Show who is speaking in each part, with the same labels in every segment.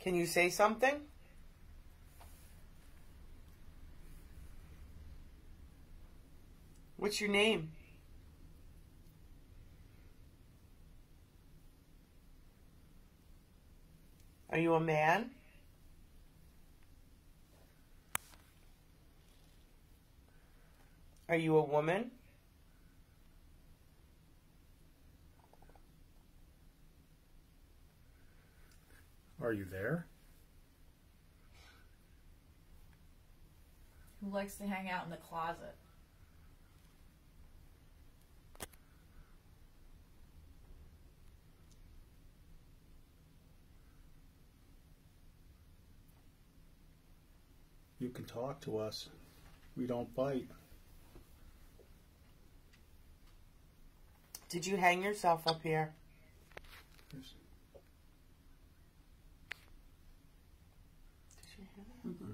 Speaker 1: Can you say something? What's your name? Are you a man? Are you a woman?
Speaker 2: Are you there?
Speaker 3: Who likes to hang out in the closet?
Speaker 2: You can talk to us. We don't bite.
Speaker 1: Did you hang yourself up here?
Speaker 2: Yes.
Speaker 1: Hear?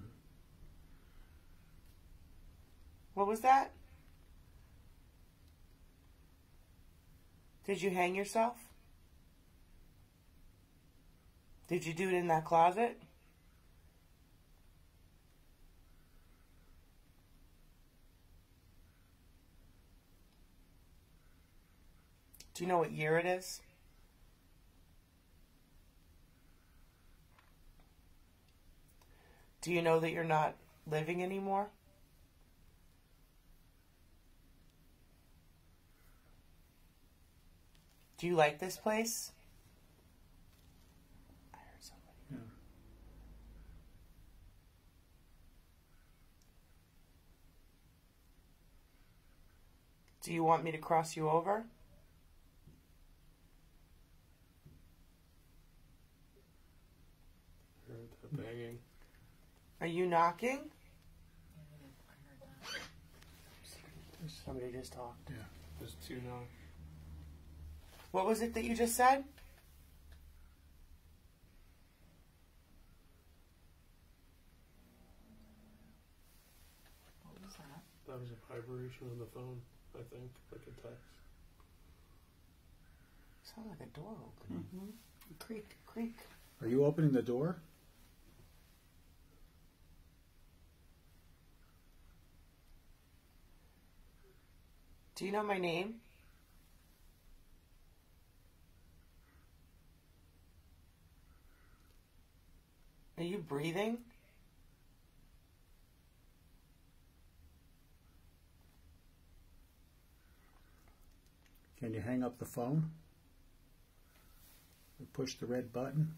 Speaker 1: What was that? Did you hang yourself? Did you do it in that closet? Do you know what year it is? Do you know that you're not living anymore? Do you like this place? I heard somebody.
Speaker 2: Yeah.
Speaker 1: Do you want me to cross you over?
Speaker 4: Heard that banging.
Speaker 1: Are you knocking?
Speaker 3: I heard that.
Speaker 1: Somebody just talked.
Speaker 4: Yeah, there's two now.
Speaker 1: What was it that you just said?
Speaker 3: What was that?
Speaker 4: That was a vibration on the phone, I think, like a text.
Speaker 1: Sound like a door opening. Mm-hmm. Creak, creak.
Speaker 2: Are you opening the door?
Speaker 1: Do you know my name? Are you breathing?
Speaker 2: Can you hang up the phone? Or push the red button?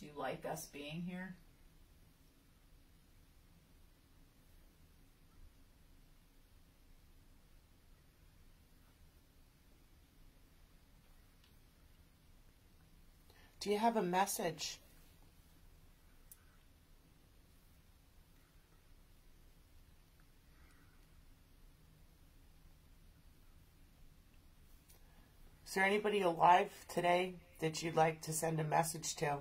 Speaker 3: Do you like us being here?
Speaker 1: Do you have a message? Is there anybody alive today that you'd like to send a message to?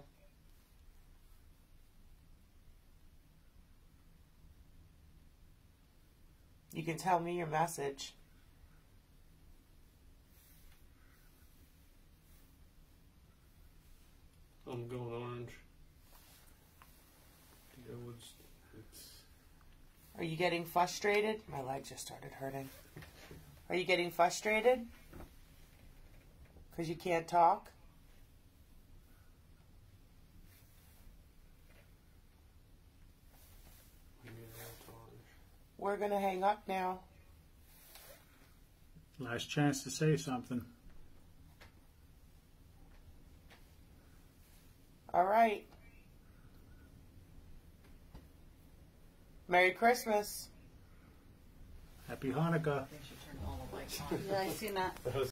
Speaker 1: You can tell me your message. Are you getting frustrated? My leg just started hurting. Are you getting frustrated? Because you can't talk? We're going to hang up now.
Speaker 2: Last chance to say something.
Speaker 1: All right. Merry Christmas.
Speaker 2: Happy Hanukkah.
Speaker 3: They should turn all the lights on.
Speaker 5: Yeah, I seen that.
Speaker 4: That was